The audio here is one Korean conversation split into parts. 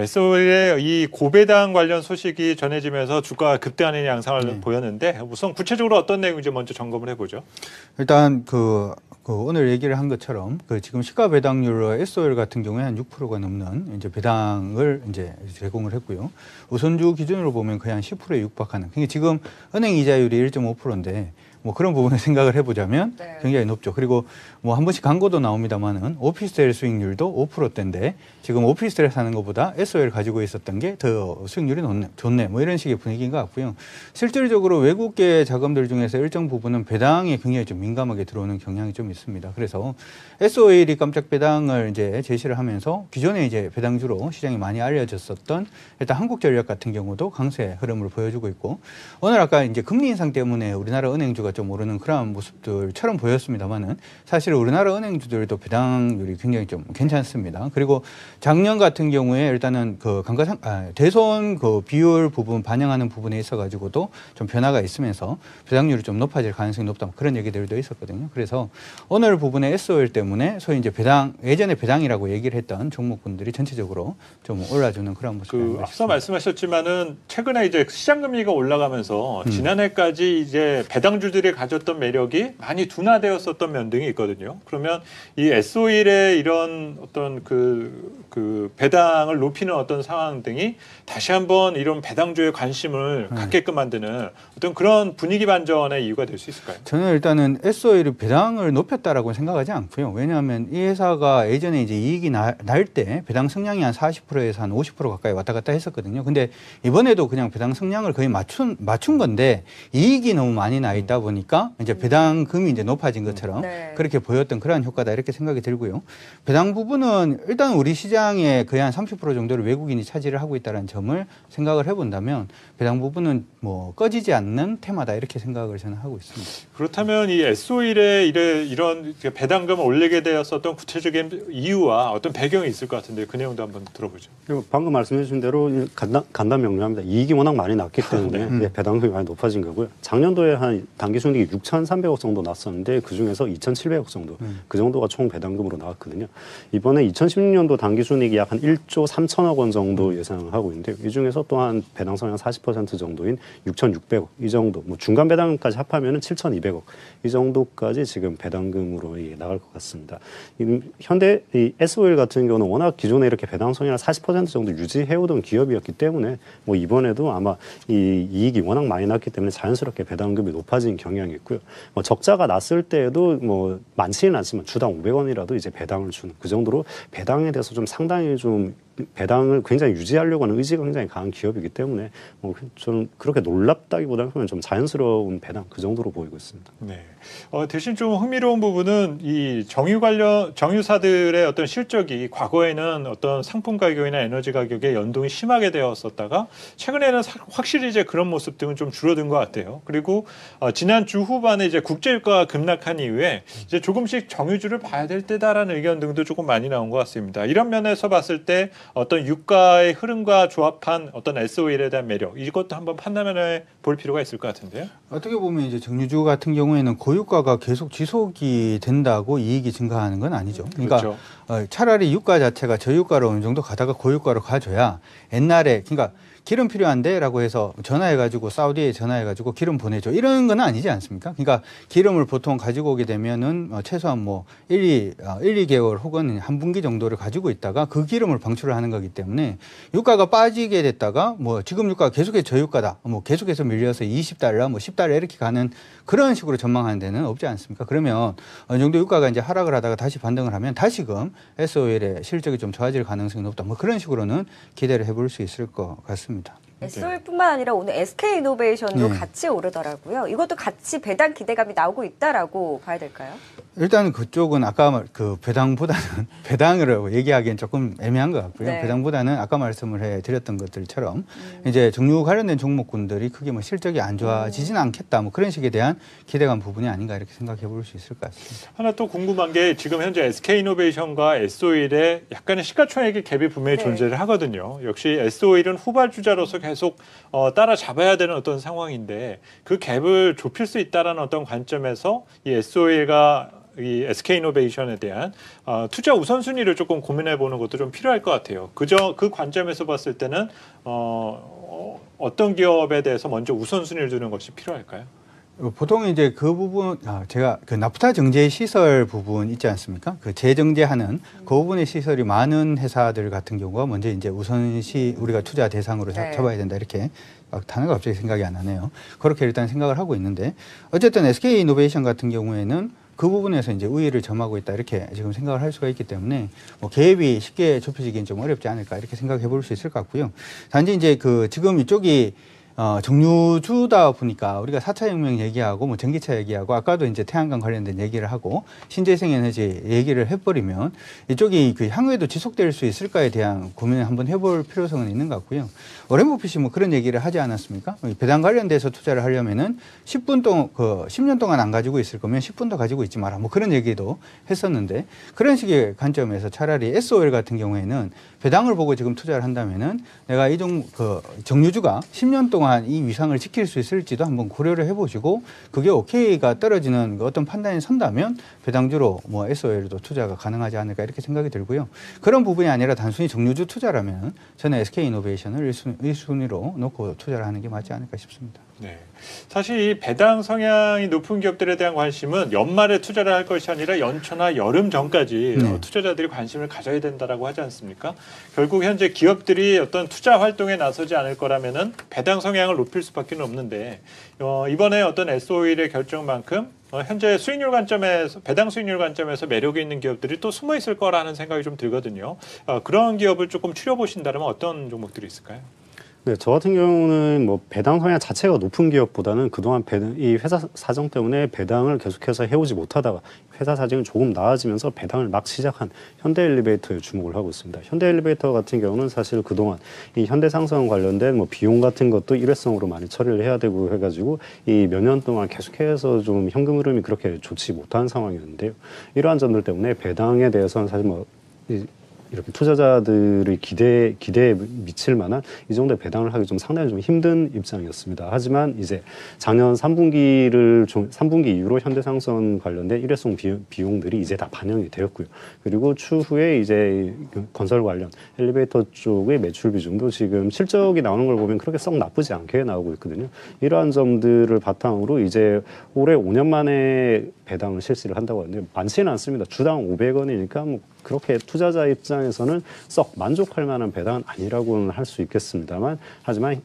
SOL의 이 고배당 관련 소식이 전해지면서 주가가 급등하는 양상을 네. 보였는데 우선 구체적으로 어떤 내용인지 먼저 점검을 해보죠. 일단 그, 그 오늘 얘기를 한 것처럼 그 지금 시가 배당률로 SOL 같은 경우에 한 6%가 넘는 이제 배당을 이제 제공을 했고요. 우선주 기준으로 보면 거의 한 10%에 육박하는. 그러니까 지금 은행 이자율이 1.5%인데 뭐 그런 부분을 생각을 해보자면 네. 굉장히 높죠. 그리고 뭐 한 번씩 광고도 나옵니다만은 오피스텔 수익률도 5%대인데 지금 오피스텔에 사는 것보다 SOL 가지고 있었던 게 더 수익률이 좋네, 좋네. 뭐 이런 식의 분위기인 것 같고요. 실질적으로 외국계 자금들 중에서 일정 부분은 배당에 굉장히 좀 민감하게 들어오는 경향이 좀 있습니다. 그래서 SOL이 깜짝 배당을 이제 제시를 하면서 기존에 이제 배당주로 시장이 많이 알려졌었던 일단 한국전력 같은 경우도 강세 흐름을 보여주고 있고 오늘 아까 이제 금리 인상 때문에 우리나라 은행주가 좀 오르는 그러한 모습들처럼 보였습니다만은 사실 우리나라 은행주들도 배당률이 굉장히 좀 괜찮습니다. 그리고 작년 같은 경우에 일단은 그 감가상 아, 대손 그 비율 부분 반영하는 부분에 있어 가지고도 좀 변화가 있으면서 배당률이 좀 높아질 가능성이 높다 뭐 그런 얘기들도 있었거든요. 그래서 오늘 부분에 SOL 때문에 소위 이제 배당 예전에 배당이라고 얘기를 했던 종목군들이 전체적으로 좀 올라주는 그런 모습이 그 앞서. 말씀하셨지만은 최근에 이제 시장 금리가 올라가면서 음. 지난해까지 이제 배당주들 이 가졌던 매력이 많이 둔화되었었던 면 등이 있거든요. 그러면 이 S5일의 이런 어떤 그, 그 배당을 높이는 어떤 상황 등이 다시 한번 이런 배당주에 관심을 음. 갖게끔 만드는 어떤 그런 분위기 반전의 이유가 될 수 있을까요? 저는 일단은 SOL이 배당을 높였다라고 생각하지 않고요. 왜냐하면 이 회사가 예전에 이제 이익이 날 때 배당 성량이 한 40%에서 한 50% 가까이 왔다 갔다 했었거든요. 근데 이번에도 그냥 배당 성량을 거의 맞춘 맞춘 건데 이익이 너무 많이 나 있다 보니 까 이제 배당금이 이제 높아진 것처럼 네. 그렇게 보였던 그러한 효과다 이렇게 생각이 들고요. 배당 부분은 일단 우리 시장에 거의 한 30% 정도를 외국인이 차지를 하고 있다는 점을 생각을 해본다면 배당 부분은 뭐 꺼지지 않는 테마다 이렇게 생각을 저는 하고 있습니다. 그렇다면 이 S5일의 이래 이런 배당금을 올리게 되었었던 구체적인 이유와 어떤 배경이 있을 것 같은데 그 내용도 한번 들어보죠. 그리고 방금 말씀해 주신 대로 이 간단, 간단 명료합니다. 이익이 워낙 많이 났기 때문에 네. 예, 배당금이 많이 높아진 거고요. 작년도에 한 단기 순이익이 6,300억 정도 났었는데 그 중에서 2,700억 정도 음. 그 정도가 총 배당금으로 나왔거든요. 이번에 2016년도 단기 순이익이 약 한 1조 3천억 원 정도 예상하고 있는데 이 중에서 또한 배당 성향 40% 정도인 6,600억 이 정도 뭐 중간 배당까지 합하면은 7,200억 이 정도까지 지금 배당금으로 이게 나갈 것 같습니다. 이 현대 이 SOL 같은 경우는 워낙 기존에 이렇게 배당 성향 한40% 정도 유지해오던 기업이었기 때문에 뭐 이번에도 아마 이 이익이 워낙 많이 났기 때문에 자연스럽게 배당금이 높아진 경 향이 있고요. 뭐 적자가 났을 때에도 뭐 많지는 않지만 주당 500원이라도 이제 배당을 주는 그 정도로 배당에 대해서 좀 상당히 좀 배당을 굉장히 유지하려고 하는 의지가 굉장히 강한 기업이기 때문에 뭐 저는 그렇게 놀랍다기보다는 그냥 좀 자연스러운 배당 그 정도로 보이고 있습니다. 네. 어, 대신 좀 흥미로운 부분은 이 정유 관련 정유사들의 어떤 실적이 과거에는 어떤 상품 가격이나 에너지 가격에 연동이 심하게 되었었다가 최근에는 사- 확실히 이제 그런 모습 등은 좀 줄어든 것 같아요. 그리고 어, 지난 주 후반에 이제 국제유가가 급락한 이후에 이제 조금씩 정유주를 봐야 될 때다라는 의견 등도 조금 많이 나온 것 같습니다. 이런 면에서 봤을 때 어떤 유가의 흐름과 조합한 어떤 S5일에 대한 매력 이것도 한번 판단해 볼 필요가 있을 것 같은데요. 어떻게 보면 이제 정유주 같은 경우에는 고유가가 계속 지속이 된다고 이익이 증가하는 건 아니죠. 그러니까 그렇죠. 어, 차라리 유가 자체가 저유가로 어느 정도 가다가 고유가로 가줘야 옛날에 그러니까 기름 필요한데라고 해서 전화해가지고 사우디에 전화해가지고 기름 보내줘 이런 건 아니지 않습니까? 그러니까 기름을 보통 가지고 오게 되면은 어, 최소한 뭐 1, 2, 어, 1, 2개월 혹은 한 분기 정도를 가지고 있다가 그 기름을 방출을 하는 거기 때문에 유가가 빠지게 됐다가 뭐 지금 유가가 계속해서 저유가다 뭐 계속해서 밀려서 20달러 뭐 10달러 이렇게 가는 그런 식으로 전망하는 데는 없지 않습니까? 그러면 어느 정도 유가가 이제 하락을 하다가 다시 반등을 하면 다시금 SOL의 실적이 좀 좋아질 가능성이 높다. 뭐 그런 식으로는 기대를 해볼 수 있을 것 같습니다. SO일뿐만 아니라 오늘 SK 이노베이션도 네. 같이 오르더라고요. 이것도 같이 배당 기대감이 나오고 있다라고 봐야 될까요? 일단 그쪽은 아까 말- 그 배당보다는 배당으로 얘기하기엔 조금 애매한 것 같고요. 네. 배당보다는 아까 말씀을 해 드렸던 것들처럼 음. 이제 정유 관련된 종목군들이 크게 뭐 실적이 안 좋아지지는 않겠다. 뭐 그런 식에 대한 기대감 부분이 아닌가 이렇게 생각해 볼 수 있을 것 같습니다. 하나 또 궁금한 게 지금 현재 SK이노베이션과 S-오일의 약간의 시가총액의 갭이 분명히 네. 존재를 하거든요. 역시 S-오일은 후발주자로서 계속 어, 따라잡아야 되는 어떤 상황인데 그 갭을 좁힐 수 있다라는 어떤 관점에서 이 S-오일과 이 SK이노베이션에 대한 어, 투자 우선순위를 조금 고민해 보는 것도 좀 필요할 것 같아요. 그저 그 관점에서 봤을 때는 어, 어, 떤 기업에 대해서 먼저 우선순위를 두는 것이 필요할까요? 보통 이제 그 부분, 아, 제가 그 나프타 정제 시설 부분 있지 않습니까? 그 재정제하는 그 부분의 시설이 많은 회사들 같은 경우가 먼저 이제 우선시 우리가 투자 대상으로 잡- 네. 잡아야 된다 이렇게 아, 단어가 갑자기 생각이 안 나네요. 그렇게 일단 생각을 하고 있는데 어쨌든 SK 이노베이션 같은 경우에는 그 부분에서 이제 우위를 점하고 있다 이렇게 지금 생각을 할 수가 있기 때문에 뭐 계획이 쉽게 좁혀지기는 좀 어렵지 않을까 이렇게 생각해 볼 수 있을 것 같고요. 단지 이제 그 지금 이쪽이 어, 정유주다 보니까 우리가 4차 혁명 얘기하고 뭐 전기차 얘기하고 아까도 이제 태양광 관련된 얘기를 하고 신재생 에너지 얘기를 해버리면 이쪽이 그 향후에도 지속될 수 있을까에 대한 고민을 한번 해볼 필요성은 있는 것 같고요. 오렌 버핏이 뭐 그런 얘기를 하지 않았습니까? 이 배당 관련돼서 투자를 하려면은 10분 동안 그 10년 동안 안 가지고 있을 거면 10분 더 가지고 있지 마라. 뭐 그런 얘기도 했었는데 그런 식의 관점에서 차라리 SOL 같은 경우에는 배당을 보고 지금 투자를 한다면은 내가 이종 그 정유주가 10년 동안 이 위상을 지킬 수 있을지도 한번 고려를 해보시고 그게 오케이가 떨어지는 그 어떤 판단이 선다면 배당주로 뭐 SOL도 투자가 가능하지 않을까 이렇게 생각이 들고요. 그런 부분이 아니라 단순히 정유주 투자라면 저는 SK 이노베이션을 1순위, 로 놓고 투자를 하는 게 맞지 않을까 싶습니다. 네. 사실 이 배당 성향이 높은 기업들에 대한 관심은 연말에 투자를 할 것이 아니라 연초나 여름 전까지 네. 어, 투자자들이 관심을 가져야 된다라고 하지 않습니까? 결국 현재 기업들이 어떤 투자 활동에 나서지 않을 거라면은 배당 성향을 높일 수밖에 없는데 어, 이번에 어떤 S.O.1의 결정만큼 어, 현재 수익률 관점에서 배당 수익률 관점에서 매력이 있는 기업들이 또 숨어 있을 거라는 생각이 좀 들거든요. 어, 그런 기업을 조금 추려 보신다면 어떤 종목들이 있을까요? 네, 저 같은 경우는 뭐 배당 성향 자체가 높은 기업보다는 그동안 배당, 이 회사 사정 때문에 배당을 계속해서 해오지 못하다가 회사 사정이 조금 나아지면서 배당을 막 시작한 현대 엘리베이터에 주목을 하고 있습니다. 현대 엘리베이터 같은 경우는 사실 그동안 이 현대상선 관련된 뭐 비용 같은 것도 일회성으로 많이 처리를 해야 되고 해가지고 이 몇 년 동안 계속해서 좀 현금 흐름이 그렇게 좋지 못한 상황이었는데요. 이러한 점들 때문에 배당에 대해서는 사실 뭐 이- 이렇게 투자자들의 기대 기대에 미칠 만한 이 정도의 배당을 하기 좀 상당히 좀 힘든 입장이었습니다. 하지만 이제 작년 3분기를 좀 3분기 이후로 현대상선 관련된 일회성 비용, 비용들이 이제 다 반영이 되었고요. 그리고 추후에 이제 그 건설 관련 엘리베이터 쪽의 매출 비중도 지금 실적이 나오는 걸 보면 그렇게 썩 나쁘지 않게 나오고 있거든요. 이러한 점들을 바탕으로 이제 올해 5년 만에 배당을 실시를 한다고 하는데 많지는 않습니다. 주당 500원이니까 뭐 그렇게 투자자 입장에서는 썩 만족할 만한 배당은 아니라고는 할 수 있겠습니다만 하지만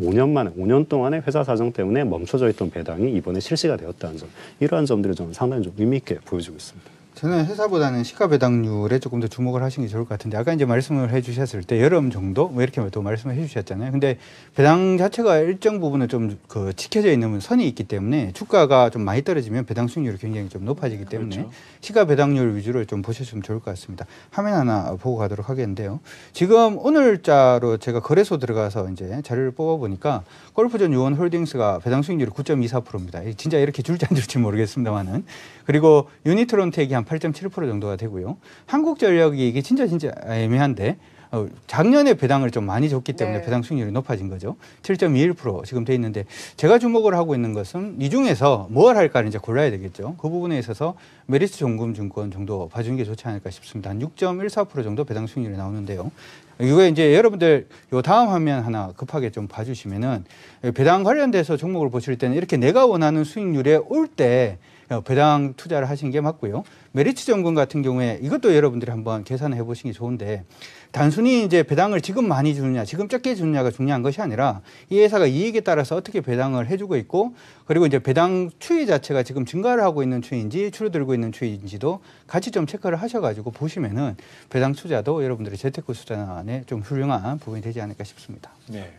5년 만에 5년 동안의 회사 사정 때문에 멈춰져 있던 배당이 이번에 실시가 되었다는 점 이러한 점들이 저는 상당히 좀 의미 있게 보여지고 있습니다. 저는 회사보다는 시가 배당률에 조금 더 주목을 하시는 게 좋을 것 같은데 아까 이제 말씀을 해주셨을 때 여름 정도 뭐 이렇게 또 말씀을 해주셨잖아요. 근데 배당 자체가 일정 부분은 좀 그 지켜져 있는 선이 있기 때문에 주가가 좀 많이 떨어지면 배당 수익률이 굉장히 좀 높아지기 때문에 그렇죠. 시가 배당률 위주로 좀 보셨으면 좋을 것 같습니다. 화면 하나 보고 가도록 하겠는데요. 지금 오늘자로 제가 거래소 들어가서 이제 자료를 뽑아 보니까 골프전 유원 홀딩스가 배당 수익률이 9.24%입니다. 진짜 이렇게 줄지 안 줄지 모르겠습니다만은 그리고 유니트론텍이 한8.7% 정도가 되고요. 한국전력이 이게 진짜 진짜 애매한데 어, 작년에 배당을 좀 많이 줬기 때문에 네. 배당 수익률이 높아진 거죠. 7.21% 지금 돼 있는데 제가 주목을 하고 있는 것은 이 중에서 뭘 할까를 이제 골라야 되겠죠. 그 부분에 있어서 메리츠 종금증권 정도 봐주는 게 좋지 않을까 싶습니다. 한 6.14% 정도 배당 수익률이 나오는데요. 이거 이제 여러분들 요 다음 화면 하나 급하게 좀 봐주시면은 배당 관련돼서 종목을 보실 때는 이렇게 내가 원하는 수익률에 올 때 배당 투자를 하시는 게 맞고요. 메리츠 정권 같은 경우에 이것도 여러분들이 한번 계산해 보시는 게 좋은데 단순히 이제 배당을 지금 많이 주느냐, 지금 적게 주느냐가 중요한 것이 아니라 이 회사가 이익에 따라서 어떻게 배당을 해주고 있고 그리고 이제 배당 추이 자체가 지금 증가를 하고 있는 추이인지 줄어들고 있는 추이인지도 같이 좀 체크를 하셔가지고 보시면은 배당 투자도 여러분들의 재테크 수단에 좀 훌륭한 부분이 되지 않을까 싶습니다. 네.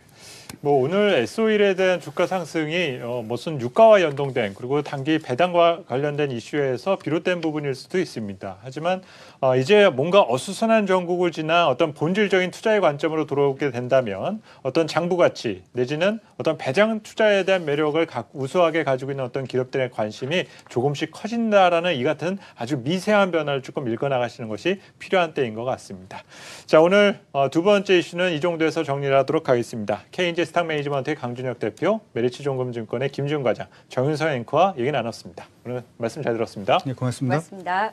뭐 오늘 S.O.1에 대한 주가 상승이 어, 무슨 유가와 연동된 그리고 단기 배당과 관련된 이슈에서 비롯된 부분일 수도 있습니다. 하지만 어, 이제 뭔가 어수선한 정국을 지나 어떤 본질적인 투자의 관점으로 돌아오게 된다면 어떤 장부 가치 내지는 어떤 배당 투자에 대한 매력을 가, 우수하게 가지고 있는 어떤 기업들의 관심이 조금씩 커진다라는 이 같은 아주 미세한 변화를 조금 읽어나가시는 것이 필요한 때인 것 같습니다. 자 오늘 어, 두 번째 이슈는 이 정도에서 정리를 하도록 하겠습니다. LG 스탁 매니지먼트의 강준혁 대표, 메리츠 종금증권의 김지훈 과장, 정윤서 앵커와 얘기 나눴습니다. 오늘 말씀 잘 들었습니다. 네, 고맙습니다. 고맙습니다.